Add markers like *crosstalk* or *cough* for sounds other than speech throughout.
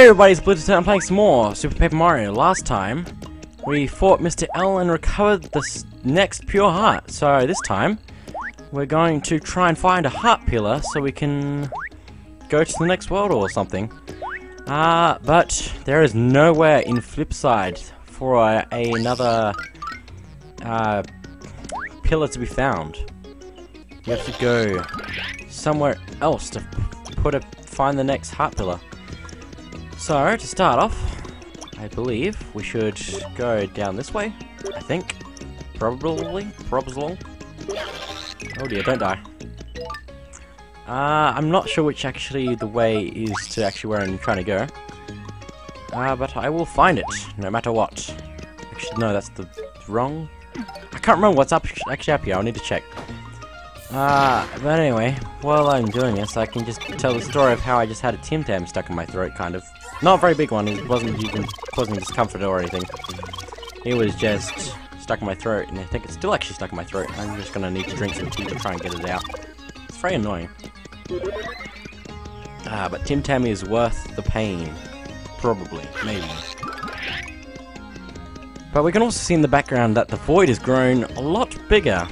Hey everybody, it's Blizzard I'm playing some more Super Paper Mario. Last time, we fought Mr. L and recovered the next Pure Heart. So this time, we're going to try and find a Heart Pillar so we can go to the next world or something. Uh, but there is nowhere in Flipside for uh, another uh, pillar to be found. You have to go somewhere else to put a find the next Heart Pillar. So, to start off, I believe we should go down this way, I think. Probably. Probably. Oh dear, don't die. Uh, I'm not sure which actually the way is to actually where I'm trying to go. Uh, but I will find it, no matter what. Actually, no, that's the wrong... I can't remember what's up actually up here, I'll need to check. Uh, but anyway, while I'm doing this, I can just tell the story of how I just had a Tim Tam stuck in my throat, kind of. Not a very big one, it wasn't even causing discomfort or anything. It was just stuck in my throat, and I think it's still actually stuck in my throat. I'm just gonna need to drink some tea to try and get it out. It's very annoying. Ah, but Tim Tam is worth the pain. Probably. Maybe. But we can also see in the background that the void has grown a lot bigger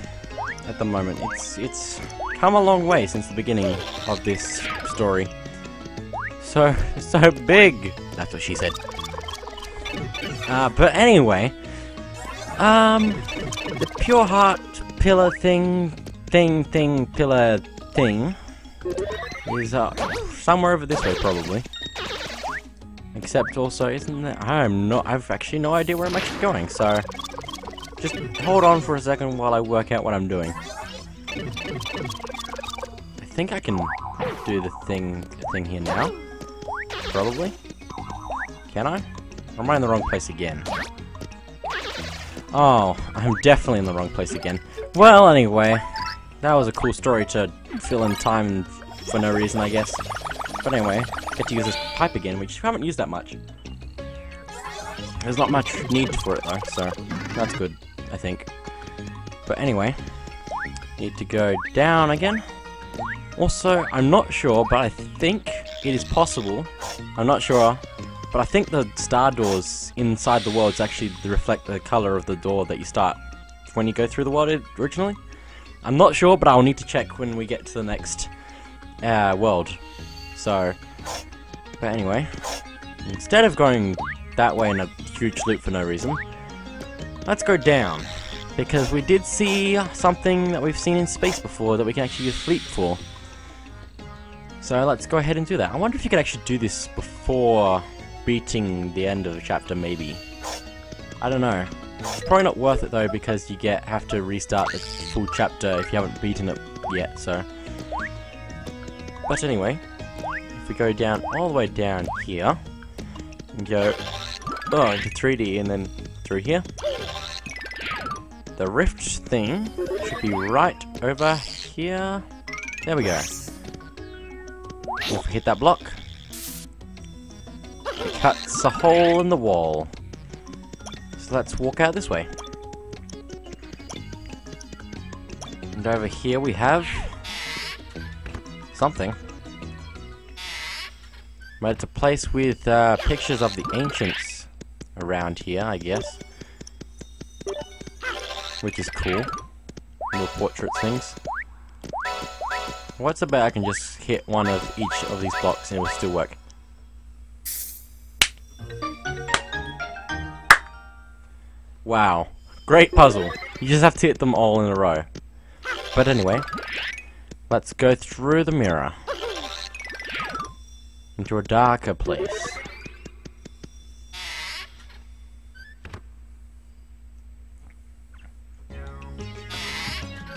at the moment. It's it's come a long way since the beginning of this story. So, so big! That's what she said. Uh, but anyway, um, the Pure Heart pillar thing, thing, thing, pillar thing is uh, somewhere over this way probably. Except also, isn't there? I'm not. I've actually no idea where I'm actually going. So, just hold on for a second while I work out what I'm doing. I think I can do the thing, the thing here now. Probably. Can I? Or am I in the wrong place again? Oh, I'm definitely in the wrong place again. Well, anyway, that was a cool story to fill in time for no reason, I guess. But anyway, get to use this pipe again, which we haven't used that much. There's not much need for it though, so that's good, I think. But anyway, need to go down again. Also, I'm not sure, but I think it is possible. I'm not sure, but I think the star doors inside the worlds actually reflect the color of the door that you start when you go through the world originally. I'm not sure, but I'll need to check when we get to the next uh, world. So, but anyway, instead of going that way in a huge loop for no reason, let's go down. Because we did see something that we've seen in space before that we can actually use Fleep for. So let's go ahead and do that. I wonder if you could actually do this before beating the end of the chapter, maybe. I don't know. It's probably not worth it though because you get have to restart the full chapter if you haven't beaten it yet, so. But anyway, if we go down all the way down here, and go oh into 3D and then through here, the rift thing should be right over here. There we go. We hit that block, it cuts a hole in the wall. So let's walk out this way. And over here we have something. But it's a place with uh, pictures of the ancients around here, I guess. Which is cool. Little portrait things. What's about I can just hit one of each of these blocks and it will still work. Wow. Great puzzle. You just have to hit them all in a row. But anyway, let's go through the mirror. Into a darker place.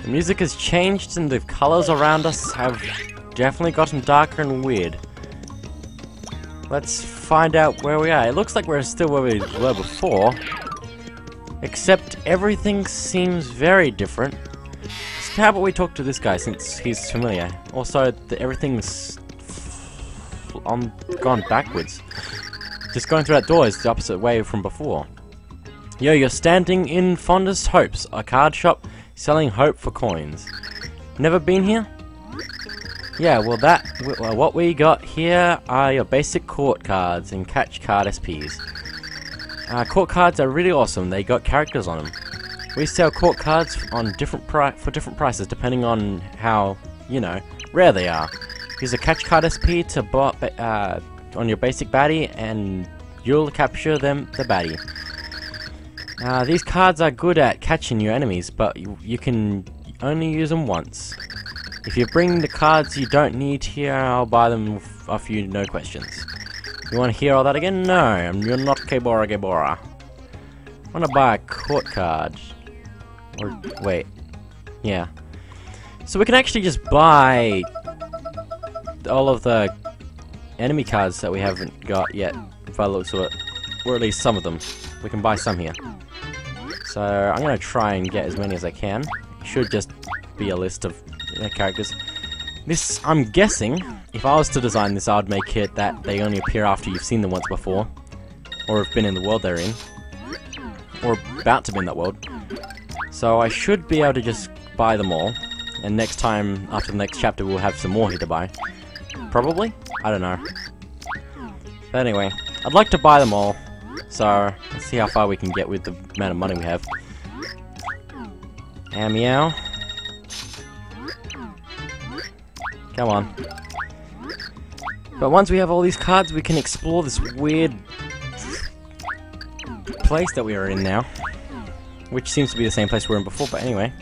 The music has changed and the colors around us have definitely gotten darker and weird. Let's find out where we are. It looks like we're still where we were before. Except everything seems very different. So how about we talk to this guy since he's familiar? Also, the, everything's on gone backwards. Just going through that door is the opposite way from before. Yo, you're standing in Fondest Hopes, a card shop selling hope for coins. Never been here? Yeah, well that, well, what we got here are your basic court cards and catch card SPs. Uh, court cards are really awesome, they got characters on them. We sell court cards on different for different prices depending on how, you know, rare they are. Use a catch card SP to uh, on your basic baddie and you'll capture them the baddie. Uh, these cards are good at catching your enemies, but you, you can only use them once. If you bring the cards you don't need here, I'll buy them off you, no questions. You want to hear all that again? No, you're not Kebora Gebora. I want to buy a court card. Or, wait. Yeah. So we can actually just buy all of the enemy cards that we haven't got yet, if I look to it. Or at least some of them. We can buy some here. So I'm going to try and get as many as I can. It should just be a list of uh, characters. This, I'm guessing, if I was to design this, I would make it that they only appear after you've seen them once before. Or have been in the world they're in. Or about to be in that world. So I should be able to just buy them all. And next time, after the next chapter, we'll have some more here to buy. Probably? I don't know. But anyway, I'd like to buy them all. So, let's see how far we can get with the amount of money we have. And meow. Come on. But once we have all these cards, we can explore this weird place that we are in now. Which seems to be the same place we were in before, but anyway.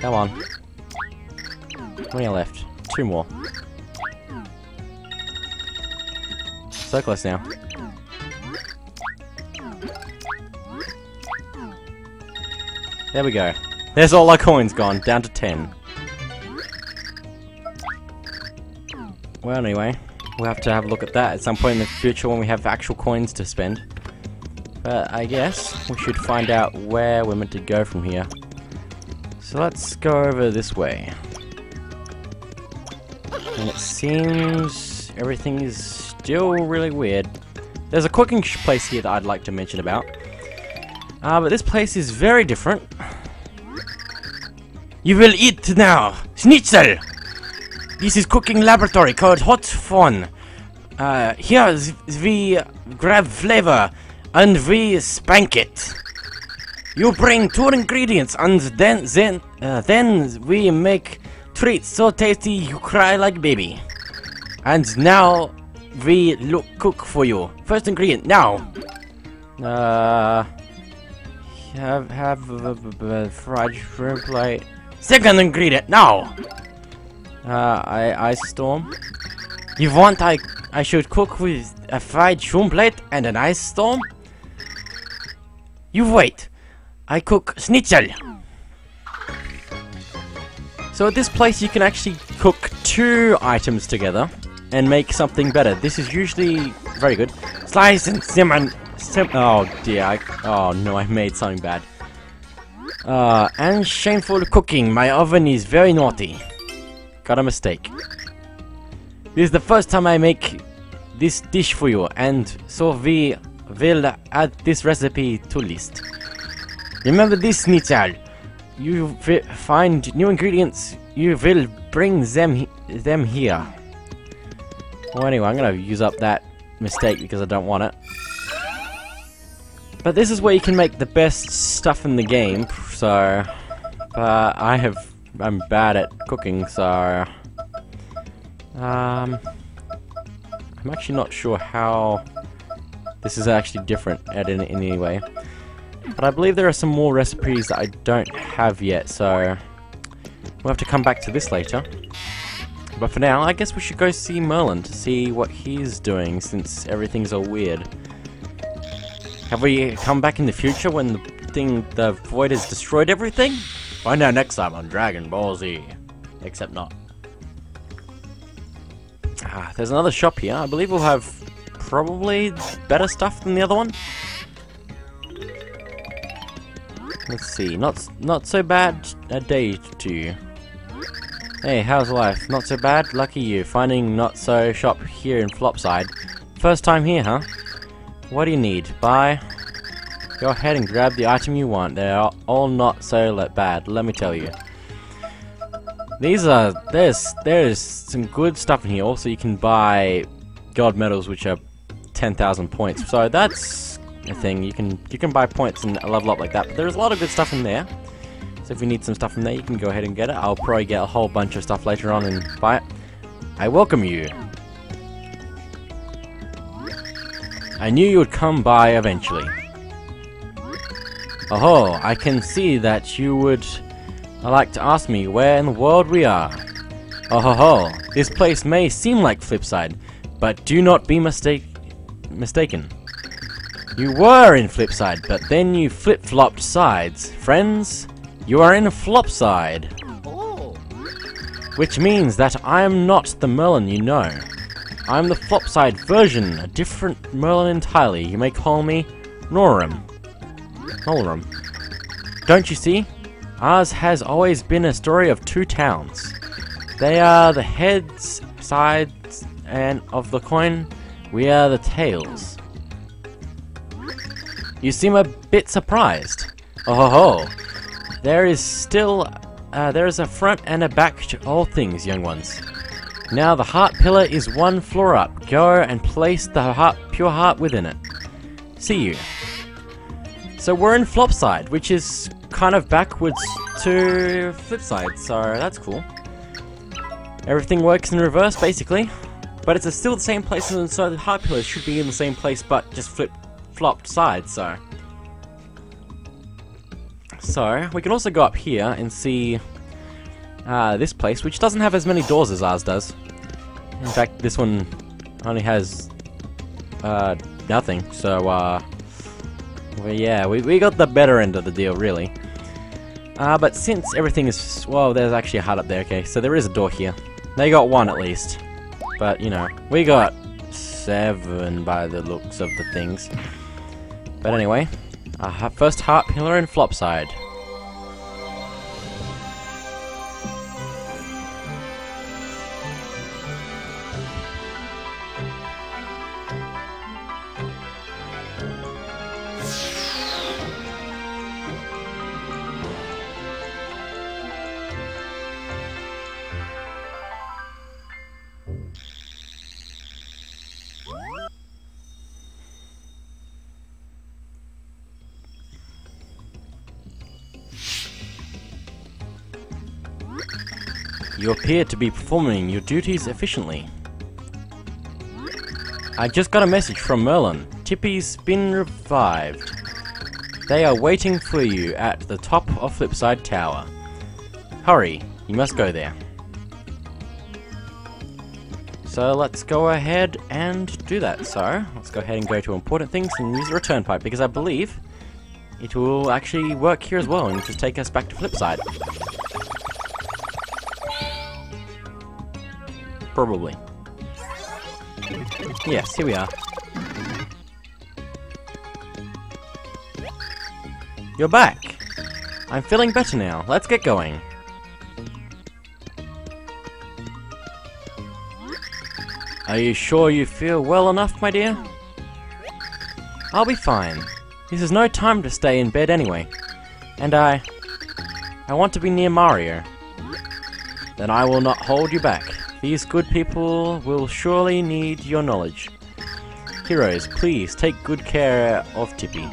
Come on. How many left? Two more. So close now. There we go. There's all our coins gone, down to 10. Well, anyway, we'll have to have a look at that at some point in the future when we have actual coins to spend. But I guess we should find out where we're meant to go from here. So let's go over this way. And it seems everything is still really weird. There's a cooking place here that I'd like to mention about. Uh, but this place is very different. You will eat now! Schnitzel! This is cooking laboratory called Hot Fun. Uh, here we grab flavor and we spank it. You bring two ingredients and then then uh, then we make treats so tasty you cry like baby. And now we look cook for you. First ingredient now. Uh have have fried shrimp plate. Second ingredient now. Uh, I ice storm. You want I I should cook with a fried shrimp plate and an ice storm? You wait. I cook schnitzel. So at this place you can actually cook two items together and make something better. This is usually very good. Slice and simmer Sim oh dear, I oh no, I made something bad. Uh, and shameful cooking, my oven is very naughty. Got a mistake. This is the first time I make this dish for you, and so we will add this recipe to list. Remember this, Nichal. You find new ingredients, you will bring them he them here. Well, anyway, I'm gonna use up that mistake because I don't want it. But this is where you can make the best stuff in the game, so... But I have... I'm bad at cooking, so... Um... I'm actually not sure how... This is actually different at in, in any way. But I believe there are some more recipes that I don't have yet, so we'll have to come back to this later. But for now, I guess we should go see Merlon to see what he's doing since everything's all weird. Have we come back in the future when the thing, the void has destroyed everything? Find out next time on Dragon Ball Z. Except not. Ah, there's another shop here. I believe we'll have probably better stuff than the other one. Let's see. Not not so bad a day to you. Hey, how's life? Not so bad? Lucky you. Finding not so shop here in Flopside. First time here, huh? What do you need? Buy. Go ahead and grab the item you want. They are all not so bad, let me tell you. These are there's there's some good stuff in here. Also, you can buy god medals, which are 10,000 points. So that's a thing. You can you can buy points and level up like that. But there's a lot of good stuff in there. So if you need some stuff from there, you can go ahead and get it. I'll probably get a whole bunch of stuff later on and buy it. I welcome you. I knew you would come by eventually. Oh, I can see that you would like to ask me where in the world we are. Oh ho ho, this place may seem like Flipside, but do not be mistake mistaken. You were in Flipside, but then you flip-flopped sides. Friends, you are in Flopside. Oh. Which means that I am not the Merlon you know. I'm the Flopside version, a different Merlon entirely. You may call me Nolrem. Nolrem. Don't you see? Ours has always been a story of two towns. They are the heads, sides, and of the coin. We are the tails. You seem a bit surprised. Oh ho ho! There is still, uh, there is a front and a back to all things, young ones. Now the heart pillar is one floor up. Go and place the heart, pure heart within it. See you. So we're in Flopside, which is kind of backwards to Flipside, so that's cool. Everything works in reverse, basically. But it's still the same place, and so the heart pillars should be in the same place, but just flip flopped sides, so. So, we can also go up here and see uh, this place, which doesn't have as many doors as ours does. In fact, this one only has uh, nothing, so uh, well, yeah, we, we got the better end of the deal, really. Uh, but since everything is... Well, there's actually a hut up there, okay, so there is a door here. They got one at least. But, you know, we got seven by the looks of the things. But anyway, uh, first heart pillar and Flopside. You appear to be performing your duties efficiently. I just got a message from Merlon. Tippy's been revived. They are waiting for you at the top of Flipside Tower. Hurry, you must go there. So let's go ahead and do that. So, let's go ahead and go to important things and use the return pipe because I believe it will actually work here as well and just take us back to Flipside. Probably. Yes, here we are. You're back! I'm feeling better now. Let's get going. Are you sure you feel well enough, my dear? I'll be fine. This is no time to stay in bed anyway. And I... I want to be near Mario. Then I will not hold you back. These good people will surely need your knowledge. Heroes, please take good care of Tippy.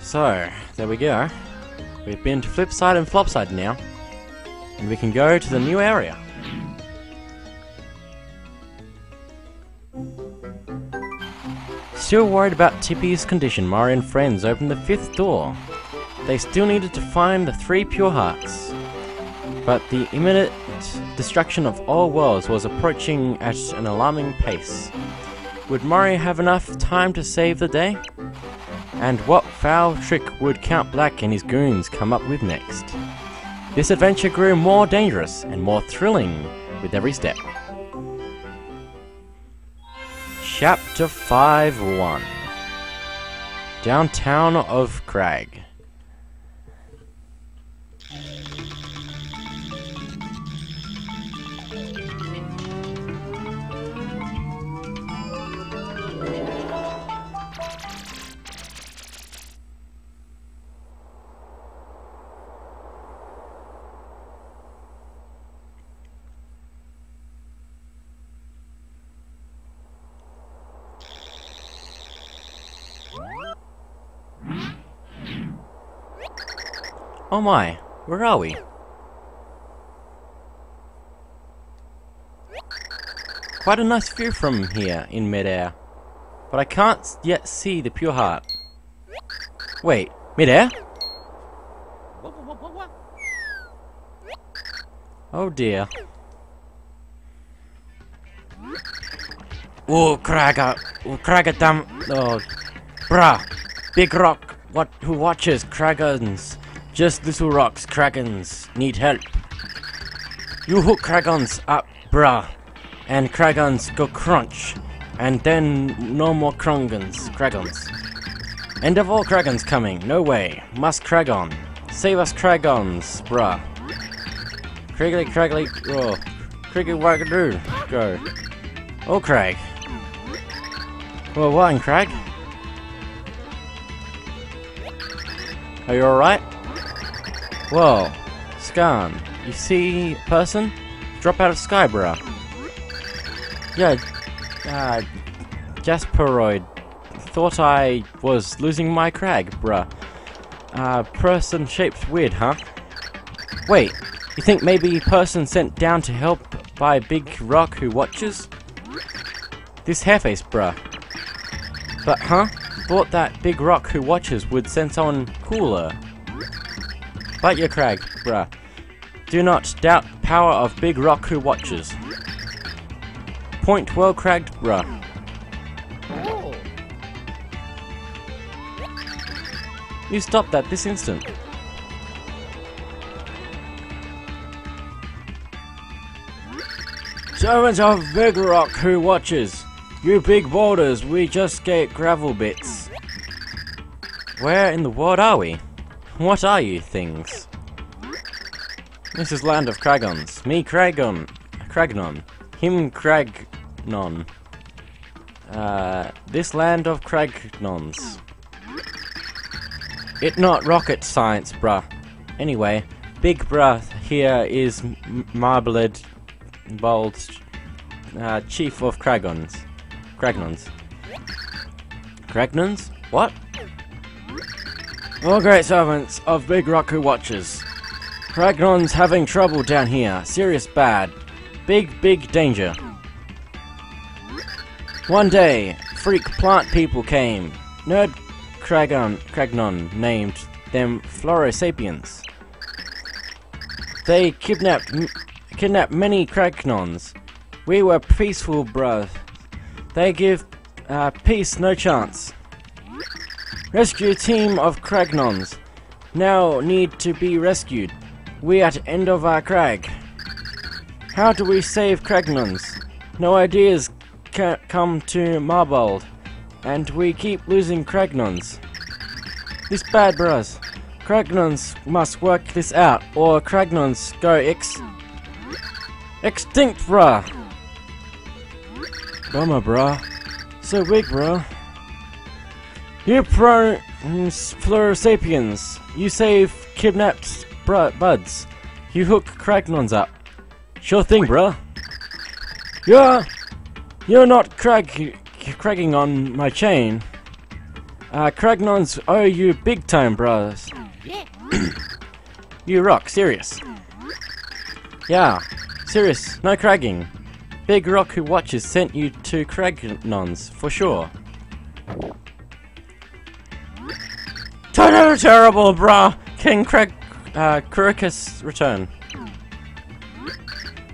So, there we go. We've been to Flipside and Flopside now. And we can go to the new area. Still worried about Tippy's condition, Mario and friends opened the fifth door. They still needed to find the three pure hearts. But the imminent destruction of all worlds was approaching at an alarming pace. Would Mario have enough time to save the day? And what foul trick would Count Bleck and his goons come up with next? This adventure grew more dangerous and more thrilling with every step. Chapter 5 1 Downtown of Crag. Oh my, where are we? Quite a nice view from here in midair. But I can't yet see the pure heart. Wait, midair? Oh dear. Oh, Cragger! Oh, Cragger damn... Oh, bruh! Big rock! What? Who watches? Kragons! Just little rocks, Kragons need help. You hook Kragons up, bruh. And Kragons go crunch. And then no more Krongans, Kragons. End of all Kragons coming, no way. Must Kragon. Save us Kragons, bruh. Criggly Craggly, oh. Criggly Wagadoo, go. Oh, Crag. Well, what in Crag? Are you alright? Whoa, Scan, you see person? Drop out of sky, bruh. Yeah, uh, Jasperoid. Thought I was losing my crag, bruh. Uh, person shaped weird, huh? Wait, you think maybe person sent down to help by Big Rock who watches? This hairface, bruh. But, huh? Thought that Big Rock who watches would send someone cooler. Bite your crag, bruh. Do not doubt power of big rock who watches. Point well cragged, bruh. You stop that this instant. Servants of Big Rock who watches. You big boulders, we just get gravel bits. Where in the world are we? What are you things? This is land of Kragons. Me Kragon. Cragnon. Him Cragnon. Uh, this land of Cragnons. It not rocket science, bruh. Anyway, Big Bruh here is Marbled Bold uh, Chief of Kragons. Cragnons. Cragnons? What? All great servants of Big Rock who watches. Cragnon's having trouble down here. Serious bad. Big, big danger. One day, freak plant people came. Nerd Kragon, Cragnon named them Florosapiens. They kidnapped kidnapped many Cragnons. We were peaceful, bruh. They give uh, peace no chance. Rescue team of Cragnons now need to be rescued. We at end of our crag. How do we save Cragnons? No ideas come to Marbold, and we keep losing Cragnons. This bad, bros. Cragnons must work this out, or Cragnons go ex... Extinct, bruh! Bummer, bruh. So weak, bruh. You pro Florosapiens. You save kidnapped buds. You hook Cragnons up. Sure thing, bruh. You're... You're not crag... cragging on my chain. Uh, Cragnons owe you big time, bros. *coughs* you rock, serious. Yeah, serious, no cragging. Big Rock who watches sent you to Cragnons, for sure. Ter terrible, brah! King Craig, uh, Kuricus return.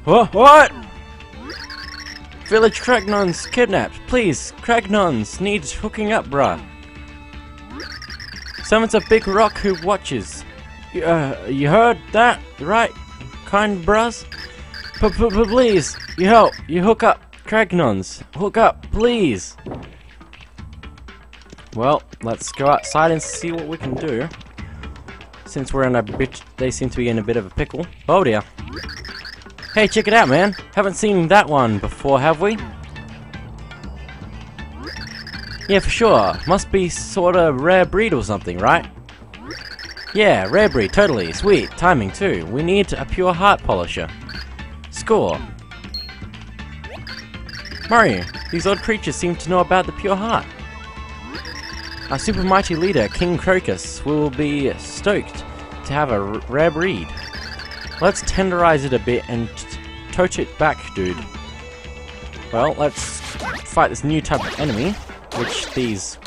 What? What? Village Cragnons kidnapped. Please, Cragnons needs hooking up, bruh. Summons a big rock who watches. You, uh, you heard that, right? Kind brus? P -p -p please, you help, you hook up. Cragnons, hook up, please. Well, let's go outside and see what we can do. Since we're in a bit, they seem to be in a bit of a pickle. Oh dear. Hey, check it out, man. Haven't seen that one before, have we? Yeah, for sure. Must be sort of rare breed or something, right? Yeah, rare breed, totally. Sweet. Timing, too. We need a pure heart polisher. Score. Mario, these odd creatures seem to know about the pure heart. Our super mighty leader, King Croacus, will be stoked to have a rare breed. Let's tenderize it a bit and tote it back, dude. Well, let's fight this new type of enemy, which these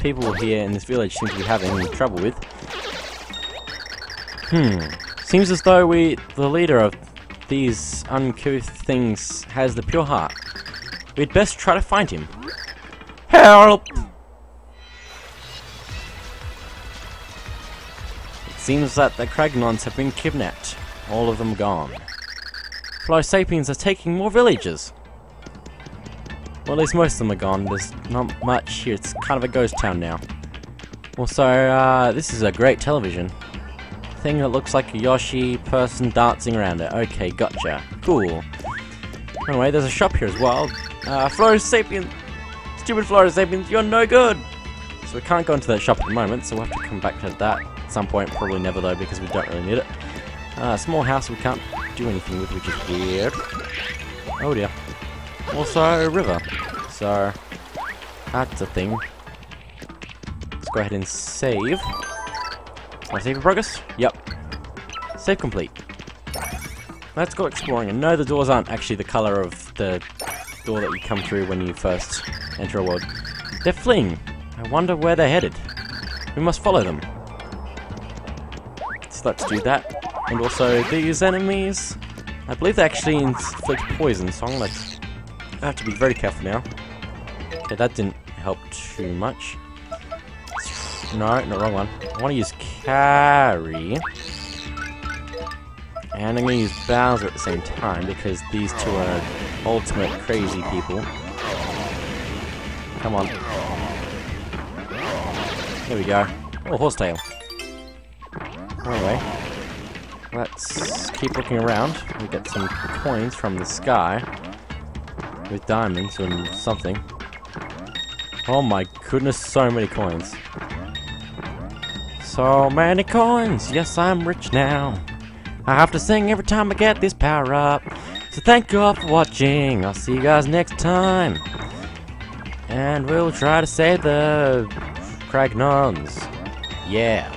people here in this village seem to be having trouble with. Hmm. Seems as though we, the leader of these uncouth things, has the pure heart. We'd best try to find him. Help! Seems that the Cragnons have been kidnapped. All of them gone. Flo Sapiens are taking more villages. Well, at least most of them are gone. There's not much here. It's kind of a ghost town now. Also, uh, this is a great television. Thing that looks like a Yoshi person dancing around it. Okay, gotcha. Cool. Anyway, there's a shop here as well. Uh, Floro Sapiens! Stupid Floro Sapiens, you're no good! So we can't go into that shop at the moment, so we'll have to come back to that at some point. Probably never though, because we don't really need it. Uh, small house we can't do anything with, which is weird. Oh dear. Also, a river. So, that's a thing. Let's go ahead and save. To save in progress? Yep. Save complete. Let's go exploring. And no, the doors aren't actually the colour of the door that you come through when you first enter a world. They're fleeing. I wonder where they're headed. We must follow them. Let's do that. And also these enemies. I believe they actually inflict poison, so I'm gonna I have to be very careful now. Okay, that didn't help too much. No, no, wrong one. I want to use Carrie. And I'm going to use Bowser at the same time because these two are ultimate crazy people. Come on. There we go. Oh, horsetail. Anyway, let's keep looking around. We get some coins from the sky with diamonds and something. Oh my goodness, so many coins. So many coins, yes I'm rich now. I have to sing every time I get this power up. So thank you all for watching, I'll see you guys next time. And we'll try to save the Cragnons. Yeah.